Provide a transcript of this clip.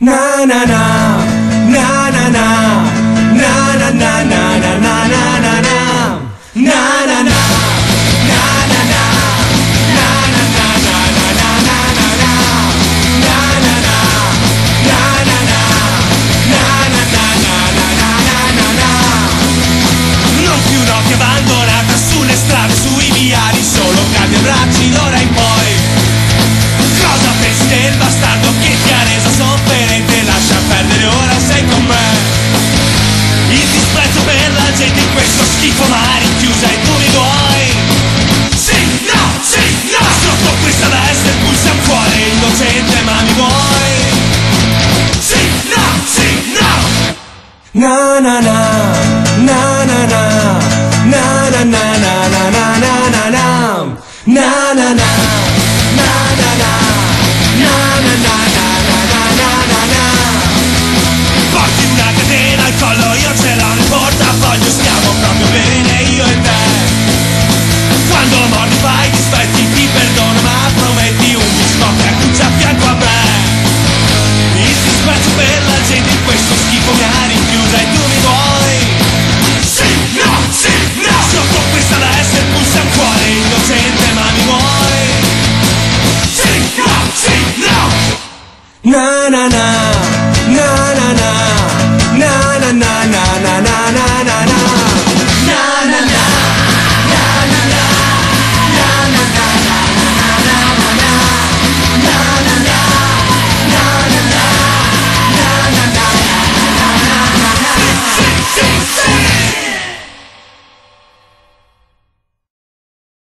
na na na. Na na na. i fonari chiusa e corridoi Sì, no, sì, no Sotto questa veste pulsa un cuore innocente ma mi vuoi Sì, no, sì, no Na na Na na na, na na na Na na na na na na na na Na na na, na na na na na.